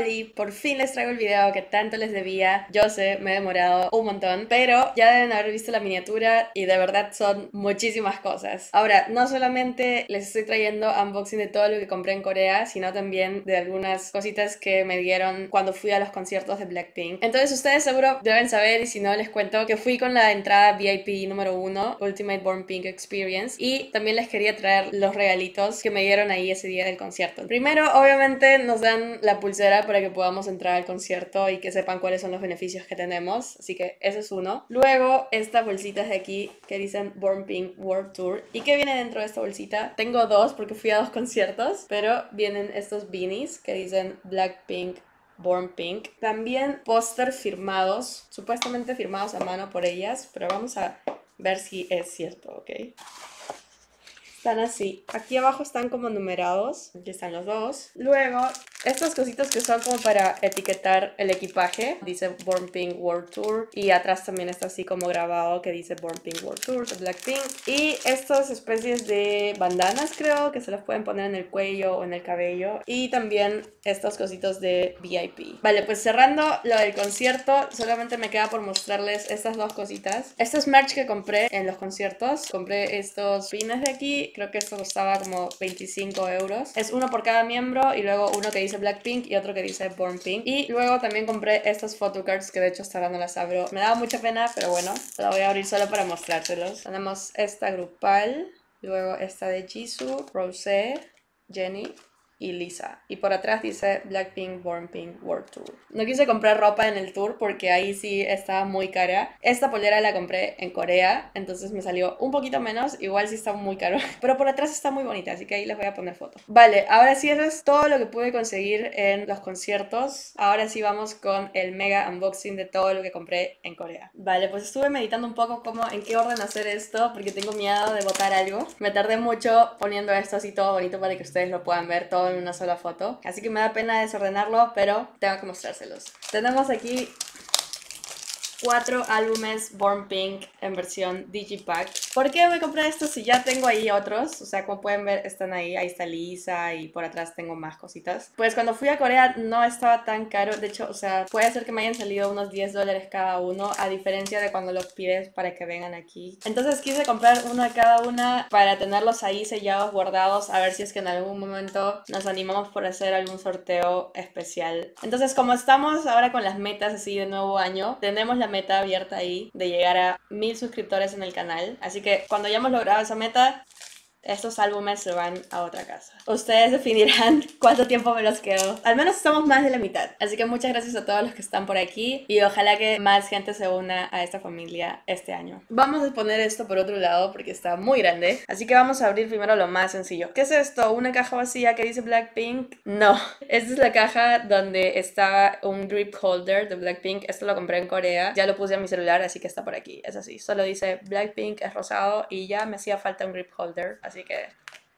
Oli, por fin les traigo el video que tanto les debía. Yo sé, me he demorado un montón, pero ya deben haber visto la miniatura y de verdad son muchísimas cosas. Ahora, no solamente les estoy trayendo unboxing de todo lo que compré en Corea, sino también de algunas cositas que me dieron cuando fui a los conciertos de Blackpink. Entonces ustedes seguro deben saber y si no les cuento que fui con la entrada VIP número 1, Ultimate Born Pink Experience, y también les quería traer los regalitos que me dieron ahí ese día del concierto. Primero, obviamente, nos dan la pulsera para que podamos entrar al concierto y que sepan cuáles son los beneficios que tenemos. Así que ese es uno. Luego, estas bolsitas de aquí que dicen Born Pink World Tour. ¿Y qué viene dentro de esta bolsita? Tengo dos porque fui a dos conciertos, pero vienen estos beanies que dicen Blackpink Born Pink. También póster firmados, supuestamente firmados a mano por ellas, pero vamos a ver si es cierto, ¿ok? Están así. Aquí abajo están como numerados. Aquí están los dos. Luego, estas cositas que son como para etiquetar el equipaje. Dice Born Pink World Tour. Y atrás también está así como grabado que dice Born Pink World Tour de Blackpink. Y estas especies de bandanas creo que se las pueden poner en el cuello o en el cabello. Y también estos cositos de VIP. Vale, pues cerrando lo del concierto, solamente me queda por mostrarles estas dos cositas. Este es merch que compré en los conciertos. Compré estos pines de aquí creo que esto costaba como 25 euros. Es uno por cada miembro y luego uno que dice Blackpink y otro que dice Born Pink. Y luego también compré estas photocards que de hecho hasta ahora no las abro. Me daba mucha pena, pero bueno, la voy a abrir solo para mostrárselos. Tenemos esta grupal, luego esta de Jisoo, Rosé, Jenny y Lisa. Y por atrás dice Blackpink Born Pink World Tour. No quise comprar ropa en el tour porque ahí sí estaba muy cara. Esta polera la compré en Corea, entonces me salió un poquito menos. Igual sí está muy caro, pero por atrás está muy bonita, así que ahí les voy a poner foto. Vale, ahora sí eso es todo lo que pude conseguir en los conciertos. Ahora sí vamos con el mega unboxing de todo lo que compré en Corea. Vale, pues estuve meditando un poco cómo, en qué orden hacer esto porque tengo miedo de botar algo. Me tardé mucho poniendo esto así todo bonito para que ustedes lo puedan ver todo en una sola foto. Así que me da pena desordenarlo, pero tengo que mostrárselos. Tenemos aquí cuatro álbumes Born Pink en versión Digipack. ¿Por qué me compré esto si ya tengo ahí otros? O sea, como pueden ver, están ahí. Ahí está Lisa y por atrás tengo más cositas. Pues cuando fui a Corea no estaba tan caro. De hecho, o sea, puede ser que me hayan salido unos 10 dólares cada uno, a diferencia de cuando los pides para que vengan aquí. Entonces quise comprar uno de cada una para tenerlos ahí sellados, guardados, a ver si es que en algún momento nos animamos por hacer algún sorteo especial. Entonces, como estamos ahora con las metas así de nuevo año, tenemos la meta abierta ahí de llegar a mil suscriptores en el canal. Así que cuando ya hemos logrado esa meta, estos álbumes se van a otra casa. Ustedes definirán cuánto tiempo me los quedo. Al menos estamos más de la mitad. Así que muchas gracias a todos los que están por aquí y ojalá que más gente se una a esta familia este año. Vamos a poner esto por otro lado porque está muy grande. Así que vamos a abrir primero lo más sencillo. ¿Qué es esto? ¿Una caja vacía que dice Blackpink? No. Esta es la caja donde está un grip holder de Blackpink. Esto lo compré en Corea. Ya lo puse a mi celular, así que está por aquí. Es así. Solo dice Blackpink, es rosado y ya me hacía falta un grip holder. Así que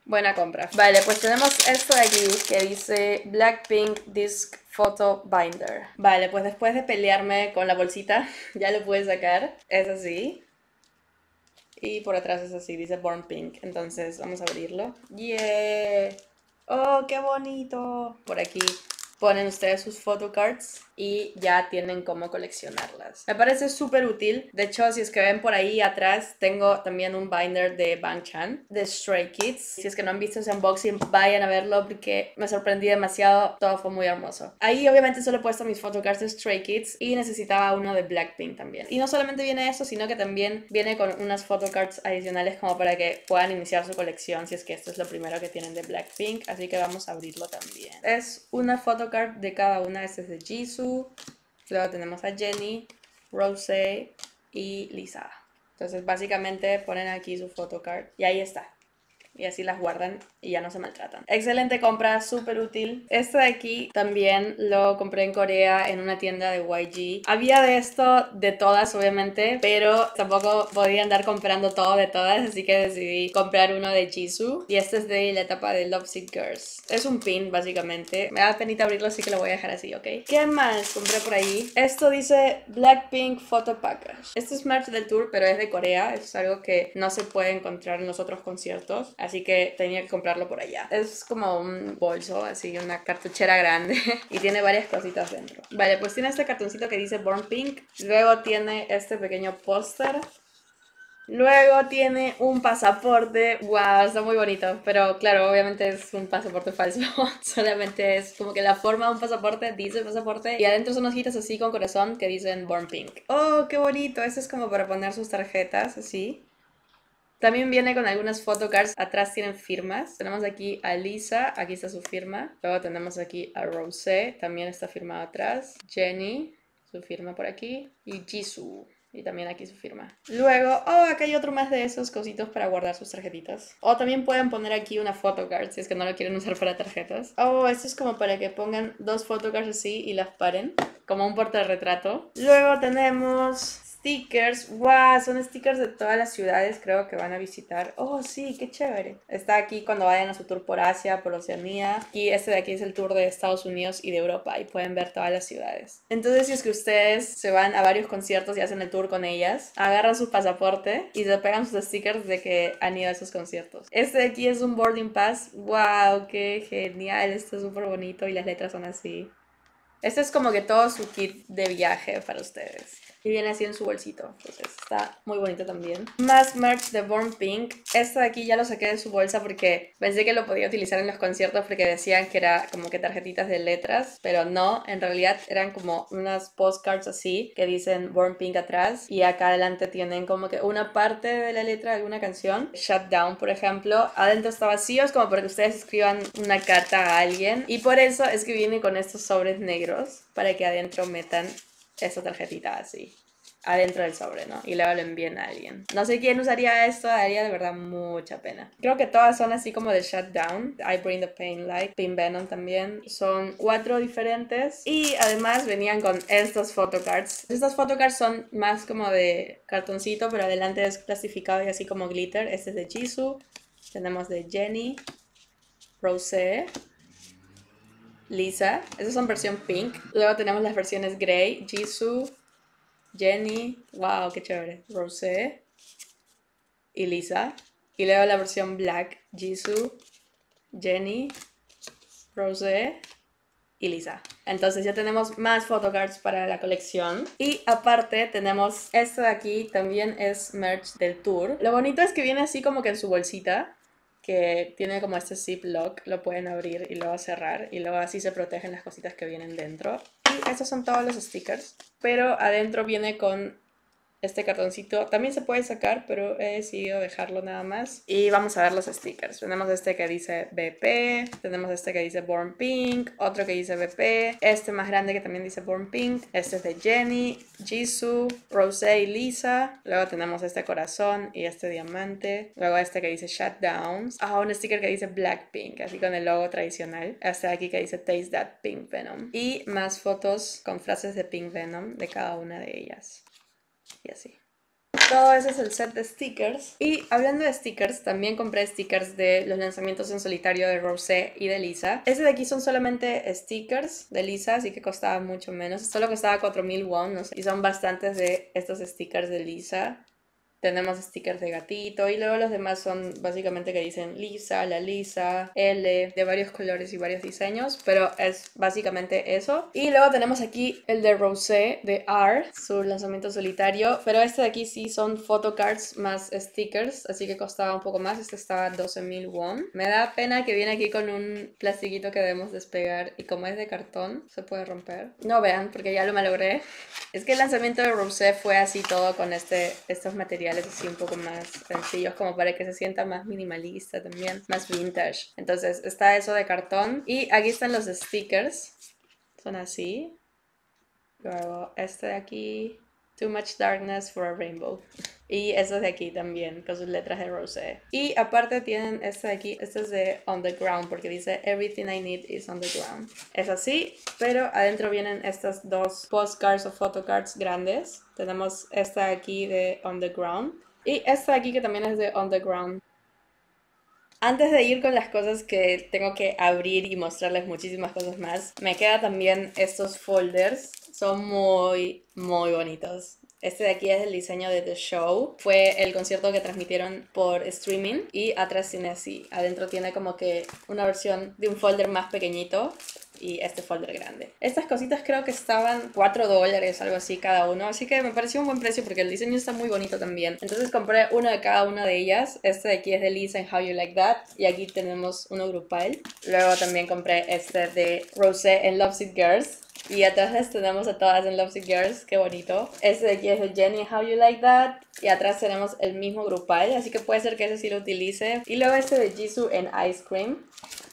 buena compra. Vale, pues tenemos esto de aquí que dice Blackpink Disc Photo Binder. Vale, pues después de pelearme con la bolsita, ya lo pude sacar. Es así. Y por atrás es así, dice Born Pink. Entonces vamos a abrirlo. ¡Yeah! ¡Oh, qué bonito! Por aquí ponen ustedes sus photocards y ya tienen cómo coleccionarlas. Me parece súper útil. De hecho, si es que ven por ahí atrás, tengo también un binder de Bangchan, de Stray Kids. Si es que no han visto ese unboxing, vayan a verlo porque me sorprendí demasiado. Todo fue muy hermoso. Ahí obviamente solo he puesto mis photocards de Stray Kids y necesitaba uno de Blackpink también. Y no solamente viene eso, sino que también viene con unas photocards adicionales como para que puedan iniciar su colección si es que esto es lo primero que tienen de Blackpink. Así que vamos a abrirlo también. Es una de cada una. Es de Jisoo Luego tenemos a Jenny, Rose y Lisa. Entonces básicamente ponen aquí su photocard y ahí está y así las guardan y ya no se maltratan. Excelente compra, súper útil. Este de aquí también lo compré en Corea en una tienda de YG. Había de esto de todas, obviamente, pero tampoco podía andar comprando todo de todas, así que decidí comprar uno de Jisoo. Y este es de la etapa de Love Sick Girls. Es un pin, básicamente. Me da penita abrirlo, así que lo voy a dejar así, ¿ok? ¿Qué más compré por ahí? Esto dice Blackpink Photo Package. Esto es merch del tour, pero es de Corea. Es algo que no se puede encontrar en los otros conciertos. Así que tenía que comprar encontrarlo por allá. Es como un bolso, así, una cartuchera grande y tiene varias cositas dentro. Vale, pues tiene este cartoncito que dice Born Pink. Luego tiene este pequeño póster Luego tiene un pasaporte, wow, está muy bonito, pero claro, obviamente es un pasaporte falso, solamente es como que la forma de un pasaporte dice pasaporte y adentro son hojitas así con corazón que dicen Born Pink. Oh, qué bonito, este es como para poner sus tarjetas así. También viene con algunas photocards, atrás tienen firmas. Tenemos aquí a Lisa, aquí está su firma. Luego tenemos aquí a Rosé, también está firmado atrás. Jenny, su firma por aquí. Y Jisoo. Y también aquí su firma. Luego, oh, acá hay otro más de esos cositos para guardar sus tarjetitas. O también pueden poner aquí una photocard si es que no lo quieren usar para tarjetas. Oh, esto es como para que pongan dos photocards así y las paren. Como un portarretrato. Luego tenemos stickers. ¡Wow! Son stickers de todas las ciudades, creo que van a visitar. ¡Oh, sí! ¡Qué chévere! Está aquí cuando vayan a su tour por Asia, por Oceanía. Y este de aquí es el tour de Estados Unidos y de Europa. Y pueden ver todas las ciudades. Entonces, si es que ustedes se van a varios conciertos y hacen el tour con ellas, agarran su pasaporte y se pegan sus stickers de que han ido a esos conciertos. Este de aquí es un boarding pass. ¡Wow! ¡Qué genial! Esto es súper bonito y las letras son así. Este es como que todo su kit de viaje para ustedes. Y viene así en su bolsito. Entonces está muy bonito también. Más merch de Born Pink. Este de aquí ya lo saqué de su bolsa porque pensé que lo podía utilizar en los conciertos porque decían que era como que tarjetitas de letras. Pero no, en realidad eran como unas postcards así que dicen Born Pink atrás. Y acá adelante tienen como que una parte de la letra de alguna canción. Shutdown, por ejemplo. Adentro está vacío, es como para que ustedes escriban una carta a alguien. Y por eso es que viene con estos sobres negros para que adentro metan esa tarjetita así adentro del sobre, ¿no? Y luego lo envíen a alguien. No sé quién usaría esto, daría de verdad mucha pena. Creo que todas son así como de Shutdown. I Bring the Pain Light. Pin Venom también. Son cuatro diferentes. Y además venían con estos photocards. Estas photocards son más como de cartoncito, pero adelante es clasificado y así como glitter. Este es de Jisoo. Tenemos de Jenny. Rosé. Lisa. Esas son versión pink. Luego tenemos las versiones Grey, Jisoo, Jenny, wow, qué chévere, Rosé y Lisa. Y luego la versión Black, Jisoo, Jenny, Rosé y Lisa. Entonces ya tenemos más photocards para la colección. Y aparte tenemos esto de aquí, también es merch del tour. Lo bonito es que viene así como que en su bolsita que tiene como este zip lock, lo pueden abrir y luego cerrar y luego así se protegen las cositas que vienen dentro. Y estos son todos los stickers, pero adentro viene con este cartoncito también se puede sacar, pero he decidido dejarlo nada más. Y vamos a ver los stickers. Tenemos este que dice BP, tenemos este que dice Born Pink, otro que dice BP, este más grande que también dice Born Pink, este es de Jenny, Jisoo, Rosé y Lisa. Luego tenemos este corazón y este diamante. Luego este que dice Shutdowns. Ah, un sticker que dice Blackpink, así con el logo tradicional. Este de aquí que dice Taste That Pink Venom. Y más fotos con frases de Pink Venom de cada una de ellas y así. Todo ese es el set de stickers. Y hablando de stickers, también compré stickers de los lanzamientos en solitario de Rosé y de Lisa. Este de aquí son solamente stickers de Lisa, así que costaba mucho menos. Solo costaba 4000 won, no sé. Y son bastantes de estos stickers de Lisa tenemos stickers de gatito y luego los demás son básicamente que dicen Lisa, la Lisa, L, de varios colores y varios diseños, pero es básicamente eso. Y luego tenemos aquí el de Rosé de R, su lanzamiento solitario, pero este de aquí sí son photocards más stickers, así que costaba un poco más, este estaba 12.000 won. Me da pena que viene aquí con un plastiquito que debemos despegar y como es de cartón, se puede romper. No vean, porque ya lo malogré. Es que el lanzamiento de Rosé fue así todo con este, estos materiales así un poco más sencillos, como para que se sienta más minimalista también, más vintage. Entonces está eso de cartón. Y aquí están los stickers. Son así. Luego este de aquí. Too much darkness for a rainbow. Y estos de aquí también, con sus letras de rosé. Y aparte tienen este de aquí, este es de On the Ground, porque dice Everything I need is on the ground. Es así, pero adentro vienen estas dos postcards o photocards grandes. Tenemos esta de aquí de On the Ground. Y esta de aquí que también es de On the Ground. Antes de ir con las cosas que tengo que abrir y mostrarles muchísimas cosas más, me queda también estos folders. Son muy, muy bonitos. Este de aquí es el diseño de The Show. Fue el concierto que transmitieron por streaming y atrás tiene así. Adentro tiene como que una versión de un folder más pequeñito y este folder grande. Estas cositas creo que estaban 4 dólares, algo así cada uno, así que me pareció un buen precio porque el diseño está muy bonito también. Entonces compré uno de cada una de ellas. Este de aquí es de Lisa en How You Like That y aquí tenemos uno grupal. Luego también compré este de Rosé en Love Sick Girls. Y atrás les tenemos a todas en Love Sick Girls, qué bonito. Este de aquí es de Jenny How You Like That. Y atrás tenemos el mismo grupal, así que puede ser que ese sí lo utilice. Y luego este de Jisoo en Ice Cream.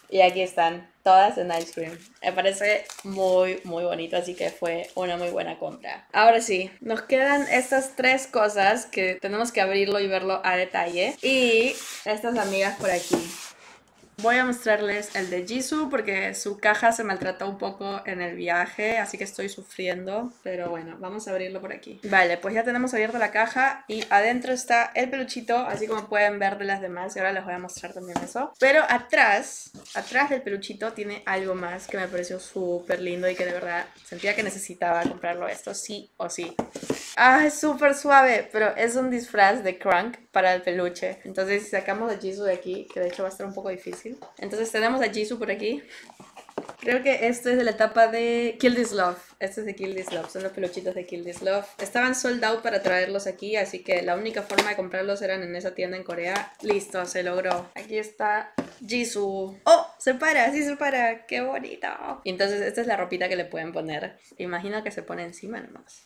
Y aquí están todas en ice cream. Me parece muy, muy bonito, así que fue una muy buena compra. Ahora sí, nos quedan estas tres cosas que tenemos que abrirlo y verlo a detalle. Y estas amigas por aquí. Voy a mostrarles el de Jisoo porque su caja se maltrató un poco en el viaje, así que estoy sufriendo. Pero bueno, vamos a abrirlo por aquí. Vale, pues ya tenemos abierta la caja y adentro está el peluchito, así como pueden ver de las demás. Y ahora les voy a mostrar también eso. Pero atrás, atrás del peluchito tiene algo más que me pareció súper lindo y que de verdad sentía que necesitaba comprarlo esto, sí o sí. Ah, es súper suave, pero es un disfraz de Crunk para el peluche. Entonces si sacamos a Jisoo de aquí, que de hecho va a estar un poco difícil entonces tenemos a Jisoo por aquí. Creo que esto es de la etapa de Kill This Love. Este es de Kill This Love, son los peluchitos de Kill This Love. Estaban sold out para traerlos aquí, así que la única forma de comprarlos eran en esa tienda en Corea. Listo, se logró. Aquí está Jisoo. ¡Oh! Se para, sí se para. ¡Qué bonito! Entonces esta es la ropita que le pueden poner. Imagino que se pone encima nomás.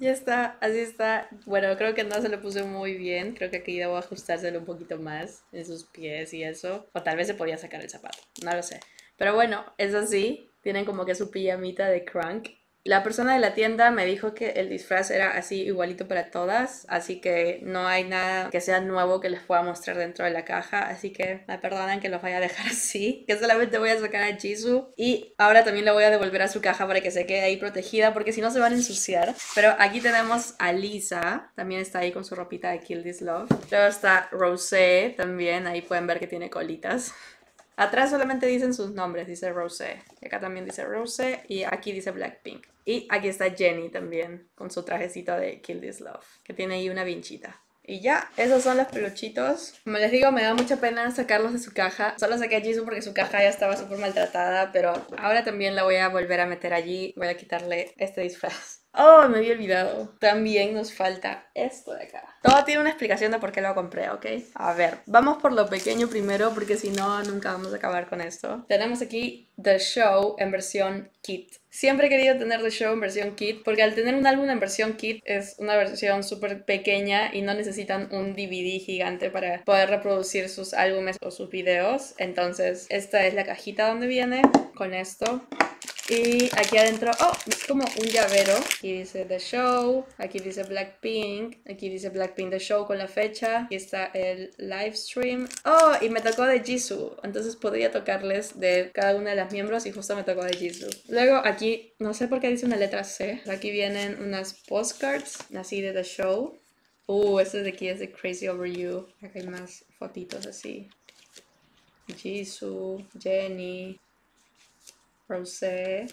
Ya está, así está. Bueno, creo que no se lo puse muy bien. Creo que aquí debo ajustárselo un poquito más en sus pies y eso. O tal vez se podía sacar el zapato, no lo sé. Pero bueno, es así. Tienen como que su pijamita de Crank. La persona de la tienda me dijo que el disfraz era así igualito para todas, así que no hay nada que sea nuevo que les pueda mostrar dentro de la caja, así que me perdonan que los vaya a dejar así, que solamente voy a sacar a Jisoo y ahora también la voy a devolver a su caja para que se quede ahí protegida porque si no se van a ensuciar. Pero aquí tenemos a Lisa, también está ahí con su ropita de Kill This Love. Luego está Rosé, también ahí pueden ver que tiene colitas. Atrás solamente dicen sus nombres, dice Rose. Acá también dice Rose y aquí dice Blackpink. Y aquí está Jenny también, con su trajecito de Kill This Love, que tiene ahí una vinchita. Y ya, esos son los peluchitos. Como les digo, me da mucha pena sacarlos de su caja. Solo saqué a Jisoo porque su caja ya estaba súper maltratada, pero ahora también la voy a volver a meter allí. Voy a quitarle este disfraz. Oh, me había olvidado. También nos falta esto de acá. Todo tiene una explicación de por qué lo compré, ¿ok? A ver, vamos por lo pequeño primero porque si no, nunca vamos a acabar con esto. Tenemos aquí The Show en versión kit. Siempre he querido tener The Show en versión kit porque al tener un álbum en versión kit es una versión súper pequeña y no necesitan un DVD gigante para poder reproducir sus álbumes o sus videos. Entonces, esta es la cajita donde viene con esto. Y aquí adentro, oh, es como un llavero. Aquí dice The Show, aquí dice Blackpink, aquí dice Blackpink The Show con la fecha. Aquí está el live stream. Oh, y me tocó de Jisoo. Entonces podría tocarles de cada una de las miembros y justo me tocó de Jisoo. Luego aquí, no sé por qué dice una letra C. Aquí vienen unas postcards así de The Show. Uh, este de aquí es de Crazy Over You. Acá hay más fotitos así. Jisoo, Jenny, Rosé.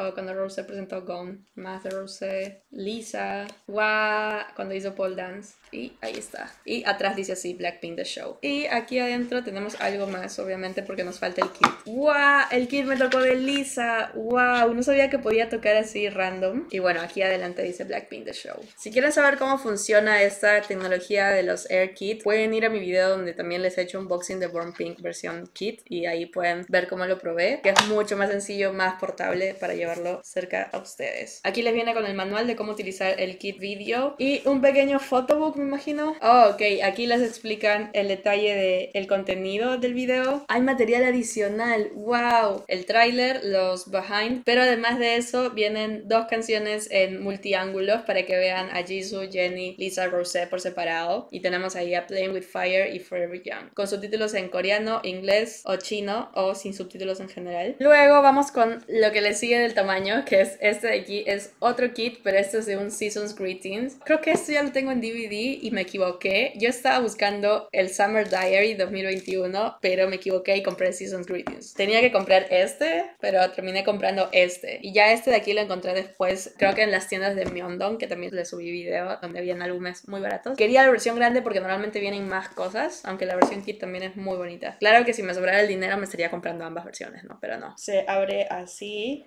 Oh, cuando Rosé presentó Gone. De Rosé. Lisa. Wow. Cuando hizo pole dance. Y ahí está. Y atrás dice así Blackpink The Show. Y aquí adentro tenemos algo más, obviamente, porque nos falta el kit. ¡Wow! El kit me tocó de Lisa. ¡Wow! No sabía que podía tocar así random. Y bueno, aquí adelante dice Blackpink The Show. Si quieren saber cómo funciona esta tecnología de los Air Kit, pueden ir a mi video donde también les he hecho unboxing de Born Pink versión kit. Y ahí pueden ver cómo lo probé. Que es mucho más sencillo, más portable para llevarlo cerca a ustedes. Aquí les viene con el manual de cómo utilizar el kit video. Y un pequeño photobook me imagino. Oh, ok, aquí les explican el detalle del el contenido del video. Hay material adicional, wow. El tráiler, los behind, pero además de eso vienen dos canciones en multiángulos para que vean a Jisoo, Jenny, Lisa, Rosé por separado. Y tenemos ahí a Playing with Fire y Forever Young, con subtítulos en coreano, inglés o chino o sin subtítulos en general. Luego vamos con lo que le sigue del tamaño, que es este de aquí, es otro kit, pero este es de un Seasons Greetings. Creo que esto ya lo tengo en DVD y me equivoqué. Yo estaba buscando el Summer Diary 2021, pero me equivoqué y compré Seasons Greetings. Tenía que comprar este, pero terminé comprando este. Y ya este de aquí lo encontré después, creo que en las tiendas de Myeongdong, que también le subí video, donde habían álbumes muy baratos. Quería la versión grande porque normalmente vienen más cosas, aunque la versión kit también es muy bonita. Claro que si me sobrara el dinero me estaría comprando ambas versiones, ¿no? Pero no. Se abre así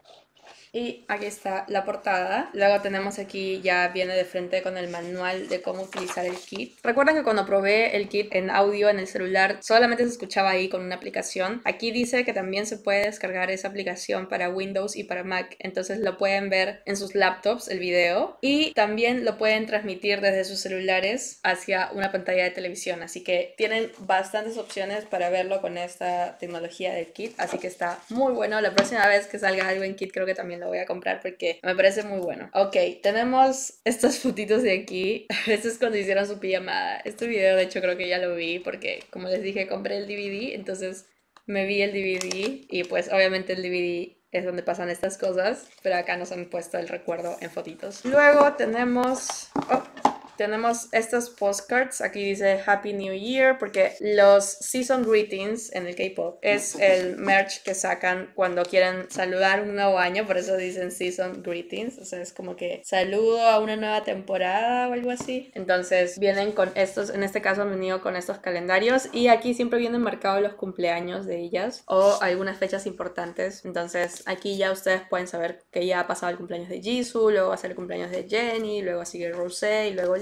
y aquí está la portada. Luego tenemos aquí, ya viene de frente con el manual de cómo utilizar el kit. Recuerden que cuando probé el kit en audio en el celular, solamente se escuchaba ahí con una aplicación. Aquí dice que también se puede descargar esa aplicación para Windows y para Mac. Entonces lo pueden ver en sus laptops, el video. Y también lo pueden transmitir desde sus celulares hacia una pantalla de televisión. Así que tienen bastantes opciones para verlo con esta tecnología del kit. Así que está muy bueno. La próxima vez que salga algo en kit creo que también lo voy a comprar porque me parece muy bueno. Ok, tenemos estas fotitos de aquí. Esto es cuando hicieron su pijamada. Este video de hecho creo que ya lo vi porque como les dije compré el DVD, entonces me vi el DVD y pues obviamente el DVD es donde pasan estas cosas, pero acá nos han puesto el recuerdo en fotitos. Luego tenemos... Oh, tenemos estos postcards. Aquí dice Happy New Year porque los Season Greetings en el K-pop es el merch que sacan cuando quieren saludar un nuevo año. Por eso dicen Season Greetings. O sea, es como que saludo a una nueva temporada o algo así. Entonces vienen con estos, en este caso han venido con estos calendarios y aquí siempre vienen marcados los cumpleaños de ellas o algunas fechas importantes. Entonces aquí ya ustedes pueden saber que ya ha pasado el cumpleaños de Jisoo, luego va a ser el cumpleaños de Jenny, luego sigue Rosé y luego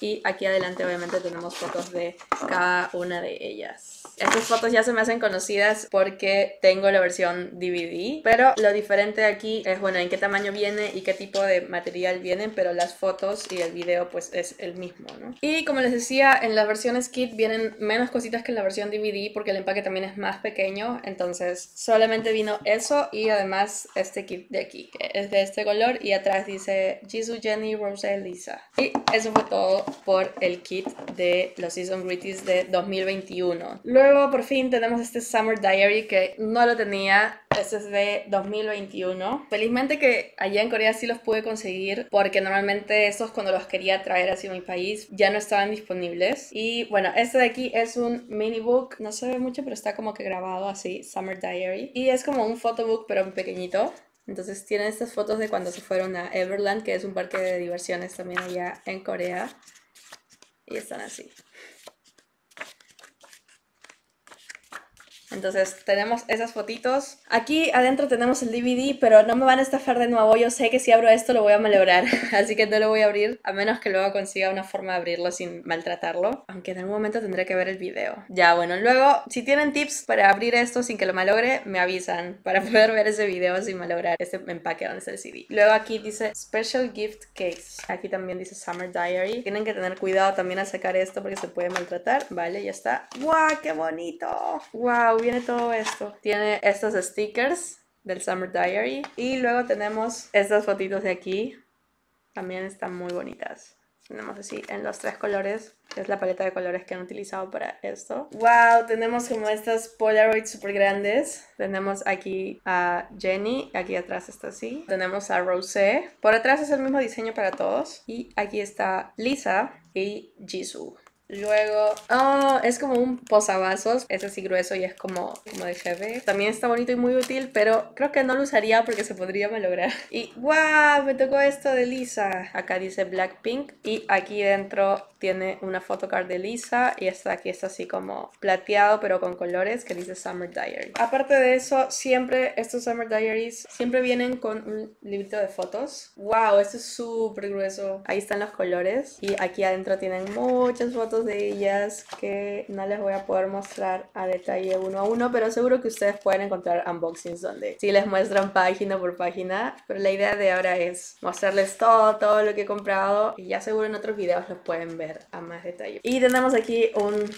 Y aquí adelante obviamente tenemos fotos de cada una de ellas. Estas fotos ya se me hacen conocidas porque tengo la versión DVD, pero lo diferente aquí es, bueno, en qué tamaño viene y qué tipo de material vienen, pero las fotos y el video pues es el mismo, ¿no? Y como les decía, en las versiones kit vienen menos cositas que en la versión DVD porque el empaque también es más pequeño, entonces solamente vino eso y además este kit de aquí, que es de este color y atrás dice Jisoo, Jenny, Rose, Lisa. Y eso fue todo por el kit de los Season Greeties de 2021. Luego por fin tenemos este Summer Diary que no lo tenía. Este es de 2021. Felizmente que allá en Corea sí los pude conseguir porque normalmente estos cuando los quería traer hacia mi país ya no estaban disponibles. Y bueno, este de aquí es un mini book. No se ve mucho pero está como que grabado así, Summer Diary. Y es como un photobook pero pequeñito. Entonces tienen estas fotos de cuando se fueron a Everland, que es un parque de diversiones también allá en Corea. Y están así. Entonces tenemos esas fotitos. Aquí adentro tenemos el DVD, pero no me van a estafar de nuevo. Yo sé que si abro esto lo voy a malograr, así que no lo voy a abrir, a menos que luego consiga una forma de abrirlo sin maltratarlo. Aunque en algún momento tendré que ver el video. Ya, bueno, luego si tienen tips para abrir esto sin que lo malogre, me avisan para poder ver ese video sin malograr este empaque donde está el CD. Luego aquí dice Special Gift Case. Aquí también dice Summer Diary. Tienen que tener cuidado también al sacar esto porque se puede maltratar. Vale, ya está. ¡Wow! ¡Qué bonito! ¡Wow! Viene todo esto. Tiene estos stickers del Summer Diary. Y luego tenemos estas fotitos de aquí. También están muy bonitas. Tenemos así en los tres colores, que es la paleta de colores que han utilizado para esto. ¡Wow! Tenemos como estas Polaroids súper grandes. Tenemos aquí a Jenny, aquí atrás está así. Tenemos a Rosé. Por atrás es el mismo diseño para todos. Y aquí está Lisa y Jisoo. Luego, oh, es como un posavasos. Es así grueso y es como, como de jefe. También está bonito y muy útil, pero creo que no lo usaría porque se podría malograr. Y wow, me tocó esto de Lisa. Acá dice Blackpink y aquí dentro tiene una photocard de Lisa y está aquí está así como plateado pero con colores que dice Summer Diary. Aparte de eso, siempre estos Summer Diaries siempre vienen con un librito de fotos. Wow, esto es súper grueso. Ahí están los colores y aquí adentro tienen muchas fotos de ellas que no les voy a poder mostrar a detalle uno a uno, pero seguro que ustedes pueden encontrar unboxings donde sí les muestran página por página, pero la idea de ahora es mostrarles todo, todo lo que he comprado y ya seguro en otros videos los pueden ver a más detalle. Y tenemos aquí un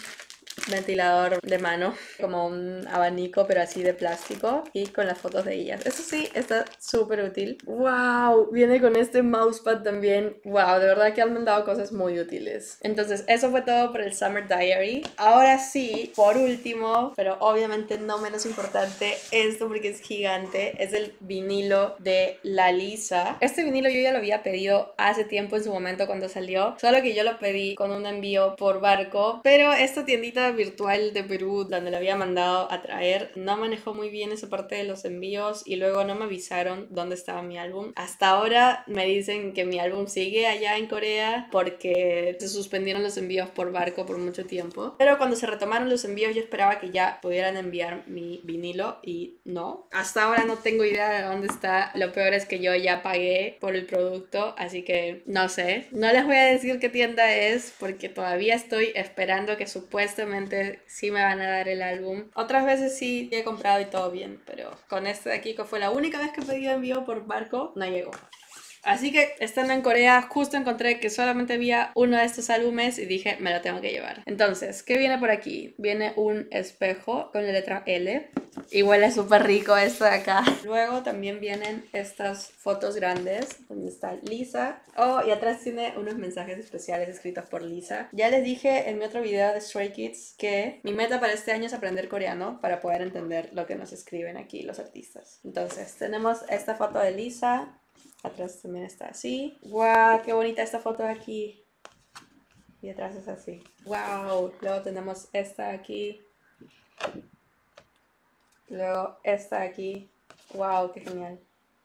ventilador de mano, como un abanico, pero así de plástico, y con las fotos de ellas. Eso sí, está súper útil. ¡Wow! Viene con este mousepad también. ¡Wow! De verdad que han mandado cosas muy útiles. Entonces, eso fue todo por el Summer Diary. Ahora sí, por último, pero obviamente no menos importante, esto porque es gigante, es el vinilo de La Lisa. Este vinilo yo ya lo había pedido hace tiempo en su momento cuando salió, solo que yo lo pedí con un envío por barco, pero esta tiendita virtual de Perú donde lo había mandado a traer no manejó muy bien esa parte de los envíos y luego no me avisaron dónde estaba mi álbum. Hasta ahora me dicen que mi álbum sigue allá en Corea porque se suspendieron los envíos por barco por mucho tiempo, pero cuando se retomaron los envíos yo esperaba que ya pudieran enviar mi vinilo y no. Hasta ahora no tengo idea de dónde está. Lo peor es que yo ya pagué por el producto, así que no sé. No les voy a decir qué tienda es porque todavía estoy esperando que supuestamente sí me van a dar el álbum. Otras veces sí he comprado y todo bien, pero con este de aquí que fue la única vez que pedido envío por barco, no llegó. Así que estando en Corea, justo encontré que solamente había uno de estos álbumes y dije, me lo tengo que llevar. Entonces, ¿qué viene por aquí? Viene un espejo con la letra L y huele súper rico esto de acá. Luego también vienen estas fotos grandes donde está Lisa. Oh, y atrás tiene unos mensajes especiales escritos por Lisa. Ya les dije en mi otro video de Stray Kids que mi meta para este año es aprender coreano para poder entender lo que nos escriben aquí los artistas. Entonces, tenemos esta foto de Lisa Atrás también está así. ¡Wow! ¡Qué bonita esta foto aquí! Y atrás es así. ¡Wow! Luego tenemos esta aquí. Luego esta aquí. ¡Wow! ¡Qué genial!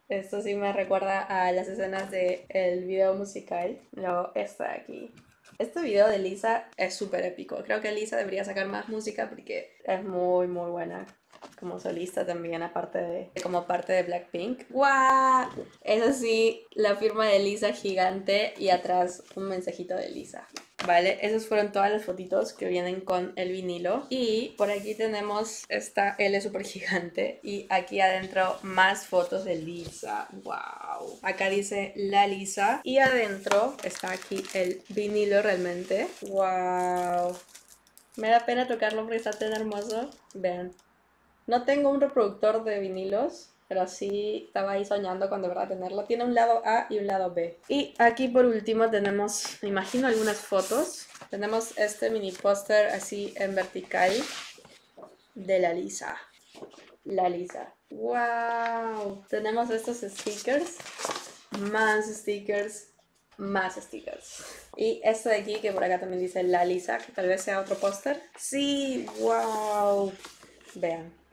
Esto sí me recuerda a las escenas del el video musical. Luego esta aquí. Este video de Lisa es súper épico. Creo que Lisa debería sacar más música porque es muy, muy buena como solista también, aparte de como parte de Blackpink. ¡Guau! Eso sí, la firma de Lisa gigante y atrás un mensajito de Lisa. Vale, esas fueron todas las fotitos que vienen con el vinilo. Y por aquí tenemos esta L super gigante. Y aquí adentro más fotos de Lisa. ¡Wow! Acá dice la Lisa. Y adentro está aquí el vinilo realmente. ¡Wow! Me da pena tocarlo porque está tan hermoso. Vean. No tengo un reproductor de vinilos, pero sí estaba ahí soñando con de verdad tenerlo. Tiene un lado A y un lado B. Y aquí por último tenemos, me imagino algunas fotos. Tenemos este mini póster así en vertical de la Lisa. La Lisa. ¡Wow! Tenemos estos stickers. Más stickers. Más stickers. Y este de aquí que por acá también dice La Lisa, que tal vez sea otro póster. Sí, wow. Vean.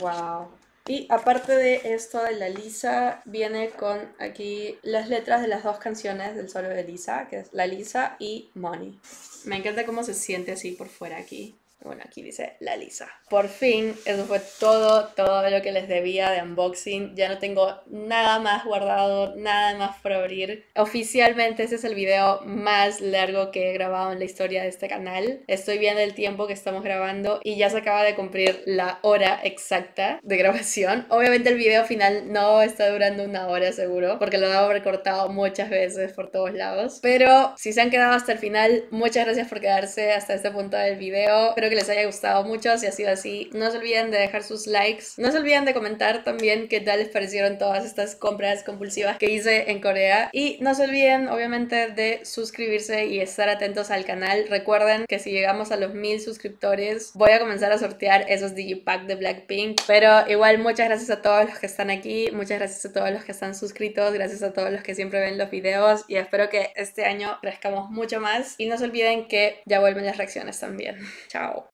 Wow. Y aparte de esto de la Lisa, viene con aquí las letras de las dos canciones del solo de Lisa, que es La Lisa y Money. Me encanta cómo se siente así por fuera aquí. Bueno, aquí dice la Lisa. Por fin, eso fue todo, todo lo que les debía de unboxing. Ya no tengo nada más guardado, nada más por abrir. Oficialmente ese es el video más largo que he grabado en la historia de este canal. Estoy viendo el tiempo que estamos grabando y ya se acaba de cumplir la hora exacta de grabación. Obviamente el video final no está durando una hora seguro, porque lo he recortado muchas veces por todos lados. Pero si se han quedado hasta el final, muchas gracias por quedarse hasta este punto del video. Espero que les haya gustado mucho. Si ha sido así, no se olviden de dejar sus likes. No se olviden de comentar también qué tal les parecieron todas estas compras compulsivas que hice en Corea. Y no se olviden, obviamente, de suscribirse y estar atentos al canal. Recuerden que si llegamos a los mil suscriptores, voy a comenzar a sortear esos Digipack de Blackpink. Pero igual, muchas gracias a todos los que están aquí. Muchas gracias a todos los que están suscritos. Gracias a todos los que siempre ven los videos. Y espero que este año crezcamos mucho más. Y no se olviden que ya vuelven las reacciones también. Chao.